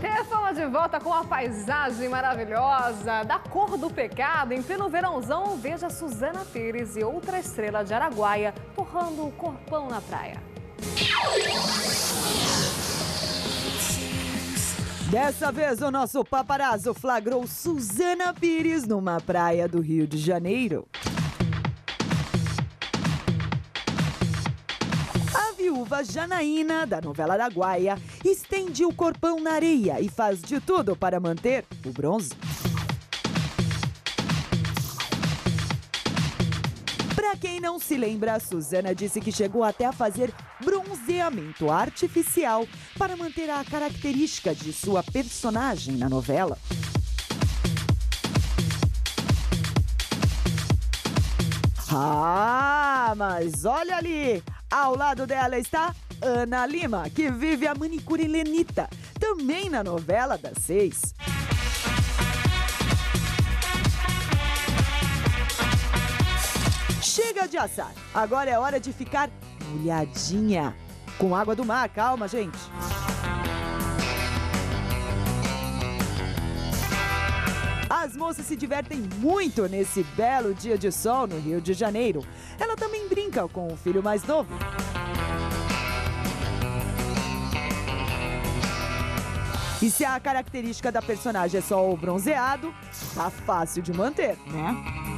Estamos de volta com a paisagem maravilhosa da cor do pecado. Em pleno verãozão, veja Suzana Pires e outra estrela de Araguaia torrando o corpão na praia. Dessa vez, o nosso paparazzo flagrou Suzana Pires numa praia do Rio de Janeiro. Viúva Janaína, da novela Araguaia, estende o corpão na areia e faz de tudo para manter o bronze. Para quem não se lembra, Suzana disse que chegou até a fazer bronzeamento artificial para manter a característica de sua personagem na novela. Ah, mas olha ali! Ao lado dela está Ana Lima, que vive a manicure Lenita, também na novela das seis. Chega de assar. Agora é hora de ficar molhadinha. Com água do mar, calma, gente. As moças se divertem muito nesse belo dia de sol no Rio de Janeiro. Ela também brinca com o filho mais novo. E se a característica da personagem é só o bronzeado, tá fácil de manter, né?